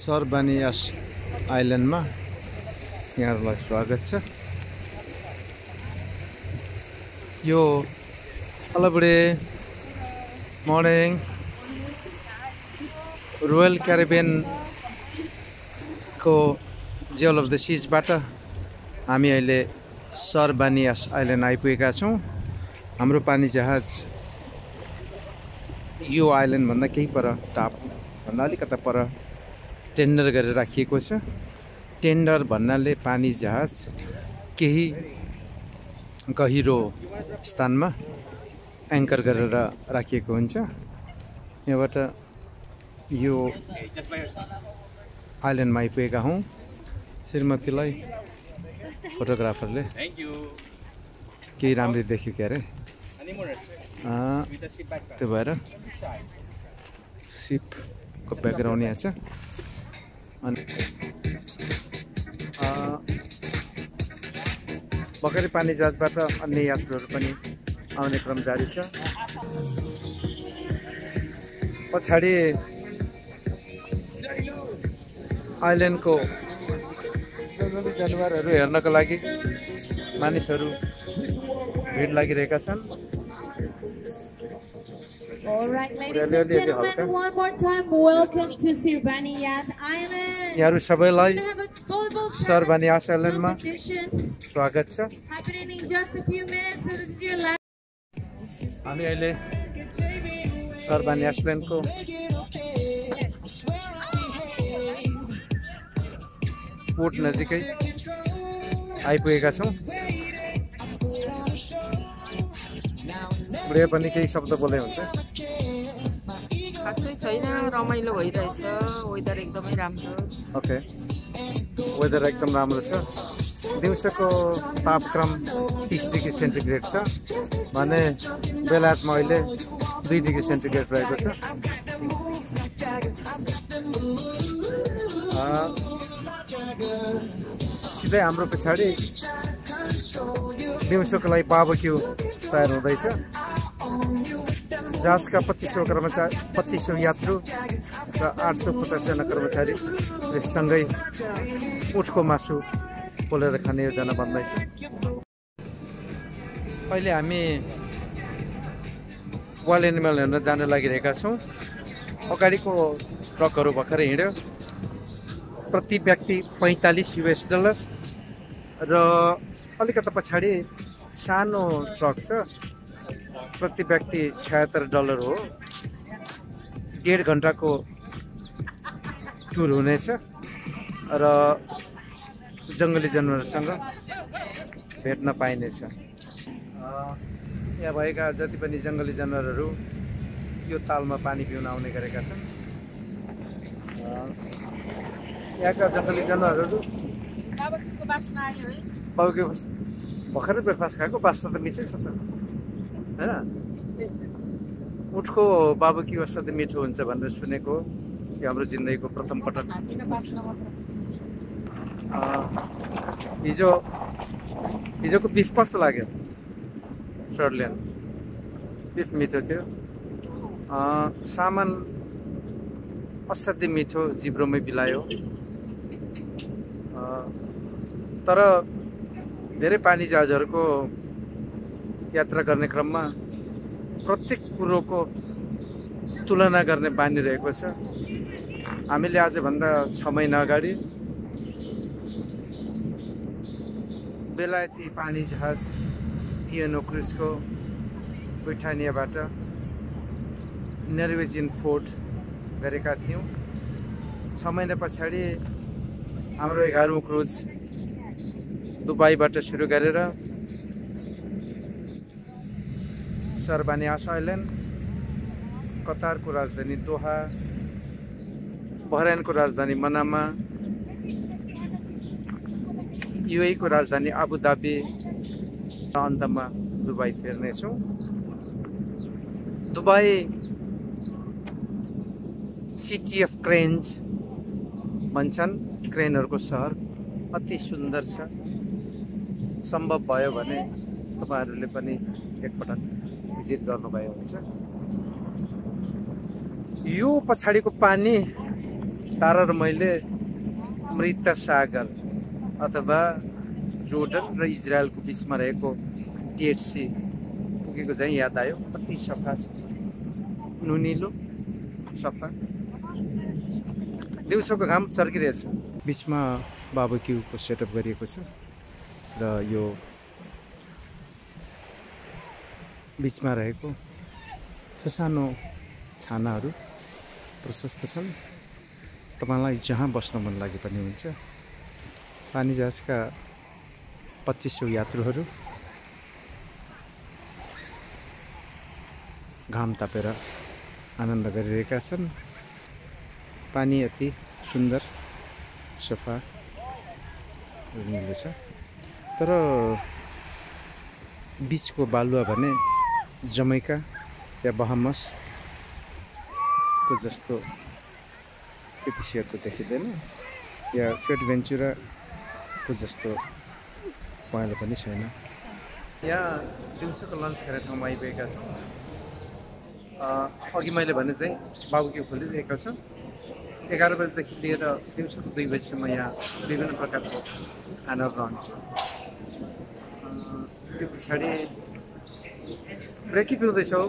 सर्बानियास आइल्यान्डमा यहाँहरूलाई स्वागत छ यो हेलो बुढे मर्निङ रोयल क्यारेबियनको जेल अफ द सिजबाट हामी अहिले सर्बानियास आइल्यान्ड आइपुगेका छौँ हाम्रो पानी जहाज यो आइल्यान्डभन्दा केही पर टापभन्दा अलिकता पर टेन्डर गरेर राखिएको छ। टेन्डर भन्नाले पानी जहाज केही गहिरो स्थानमा एङ्कर गरेर राखिएको हुन्छ। यहाँबाट यो आइल्यान्डमा आइपुगेका हौँ। श्रीमतीलाई फोटोग्राफरले केही राम्ररी देख्यो के अरे त्यो भएर सिपको ब्याकग्राउन्ड यहाँ छ। अनि भर्खरै पानी जहाजबाट अन्य यात्रुहरू पनि आउने क्रम जारी छ। पछाडि आइल्यान्डको जनावरहरू हेर्नको लागि मानिसहरू भिड लागिरहेका छन्। All right, ladies and gentlemen, हल्का। one more time, welcome to Sirbanias Island. यहाँहरू सबैलाई सर्बानियास आइल्यान्डमा स्वागत छ. हामी अहिले सर्बानी आइसल्यान्डको पोर्ट नजिकै आइपुगेका छौँ बुढे पनि केही शब्द बोले हुन्छ खासै छैन रमाइलो भइरहेछ। वेदर एकदमै राम्रो। ओके। वेदर एकदम राम्रो छ। दिउँसोको तापक्रम तिस डिग्री सेन्टिग्रेड छ। भने बेलायतमा अहिले दुई डिग्री सेन्टिग्रेड रहेको छ। सिधै हाम्रो पछाडि दिउँसोको लागि बाबक्यू तयार हुँदैछ। जहाजका पच्चिसौँ कर्मचारी पच्चिसौँ यात्रु र आठ सौ पचासजना कर्मचारी सँगै उठको मासु पोलेर खाने योजना बन्दैछ। अहिले हामी वाइल्ड एनिमल हेर्न जान लागिरहेका छौँ। अगाडिको ट्रकहरू भर्खरै हिँड्यो। प्रति व्यक्ति पैँतालिस युएस डलर र अलिकता पछाडि सानो ट्रक छ। प्रति व्यक्ति छयत्तर डलर हो। डेढ घन्टाको टुर हुनेछ र जङ्गली जनावरसँग भेट्न पाइनेछ। यहाँ भएका जति पनि जङ्गली जनावरहरू यो तालमा पानी पिउन आउने गरेका छन्। यहाँका जङ्गली जनावरहरू बाबाको भर्खरै ब्रेकफास्ट खाएको बास्न त मिठै छ त। होइन? उठको बाबु के असाध्यै मिठो हुन्छ भनेर सुनेको यो हाम्रो जिन्दगीको प्रथम पटक। हिजो हिजोको बिफ कस्तो लाग्यो? सर्लियन बिफ मिठो थियो। सामान असाध्यै मिठो जिब्रोमै बिलायो। तर धेरै पानी जहाजहरूको यात्रा गर्ने क्रममा प्रत्येक कुरोको तुलना गर्ने बानी रहेको छ। हामीले आजभन्दा छ महिना अगाडि बेलायती पानी जहाज पिएनो क्रुजको ब्रिटानियाबाट नर्वेजियन फोर्ट गरेका थियौँ। छ महिना पछाडि हाम्रो एघारौँ क्रुज दुबईबाट सुरु गरेर सर्बानियास आइल्यान्ड कतारको राजधानी दोहा बहराइनको राजधानी मनामा युएको राजधानी आबुधाबी अन्तमा दुबई फेर्नेछौँ दुबई सिटी अफ क्रेन्ज भन्छन् क्रेनहरूको सहर अति सुन्दर छ सम्भव भयो भने तपाईँहरूले पनि एकपटक भिजिट गर्नुभयो हुन्छ यो पछाडिको पानी तारा र मैले मृत सागर अथवा जोर्डन र इजरायलको बिचमा रहेको डेड पुगेको चाहिँ याद आयो। कति सफा छ। नुनिलो सफा। दिउँसोको घाम चर्किरहेछ। बिचमा बाबुक्युको सेटअप गरिएको छ र यो बिचमा रहेको ससानो छानाहरू। प्रशस्त छन्। तपाईँलाई जहाँ बस्न मन लागे पनि हुन्छ। पानी जहाजका पच्चिस सौ यात्रुहरू। घाम तापेर आनन्द गरिरहेका छन्। पानी अति सुन्दर सफा छ। तर बिचको बालुवा भने जमैका या बहामसको जस्तो त्यति सेतो देखिँदैन या फेट भेन्चुराको जस्तो पहेँलो पनि छैन यहाँ दिउँसोको लन्च खाने ठाउँमा आइपुगेका छौँ अघि मैले भने चाहिँ बाबुक्यू खोलिरहेको छ एघार बजीदेखि लिएर दिउँसोको दुई बजीसम्म यहाँ विभिन्न प्रकारको खानाहरू रहन्छ त्यो पछाडि पिउँदैछौ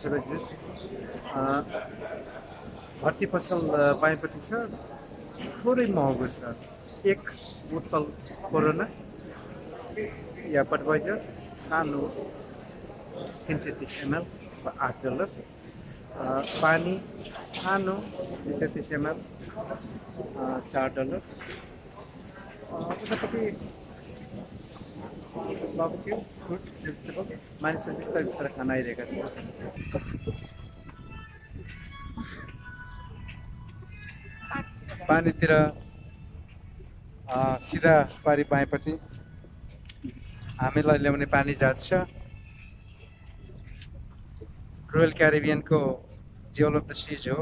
सुरज जुस। अँ, भर्ती पसल बायाँपट्टि छ थोरै महँगो छ एक बोतल कोरोना या बटवाइजर सानो तिन सय तिस एमएल आठ डलर पानी सानो तिन सय तिस एमएल चार डलर उतापट्टि बाबुक्यू फ्रुट भेजिटेबल मानिसहरू बिस्तारै बिस्तारै खान आइरहेका छन् पानीतिर सिधा पारी बायाँपट्टि हामीलाई ल्याउने पानी जहाज छ। रोयल क्यारिबियनको जेल अफ द सिज हो।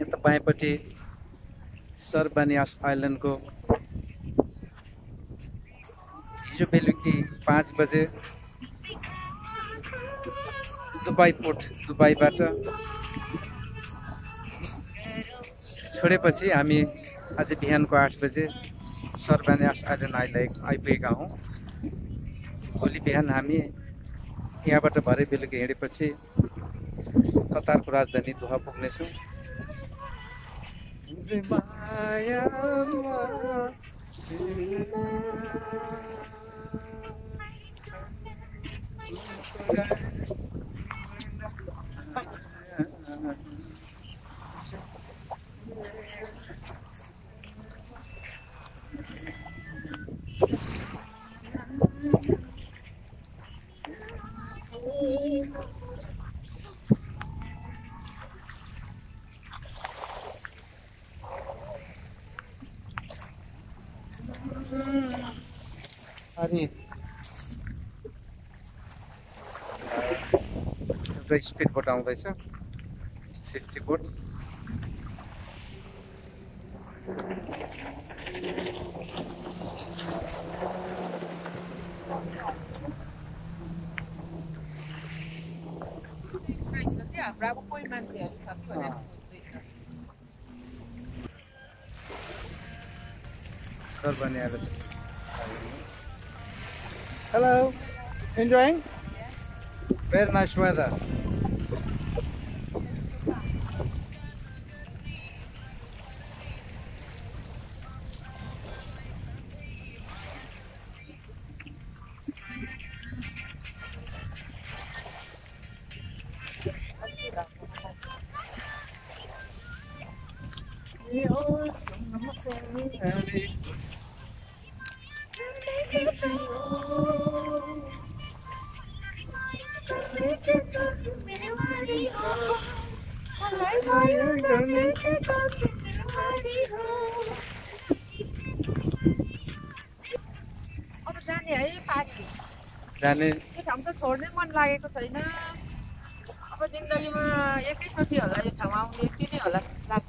यता बायाँपट्टि सरबानियास आइल्यान्डको हिजो बेलुकी पाँच बजे दुबई पोर्ट दुबईबाट छोडेपछि हामी आज बिहानको आठ बजे सरबानियास आइल्यान्ड आइलाइ आइपुगेका हौँ। भोलि बिहान हामी यहाँबाट भरे बेलुकी हिँडेपछि कतारको राजधानी दोहा पुग्नेछौँ। अनि Hari स्पिड बोट आउँदैछ। Safety boat. हाम्रो अब कोही मान्छेहरू छ कि भनेर सर आएर hello enjoying very nice weather अब जाने। है पारी जाने यो ठाउँ त छोड्नै मन लागेको छैन अब जिन्दगीमा एकैचोटि होला यो ठाउँ आउने यति नै होला लाग्छ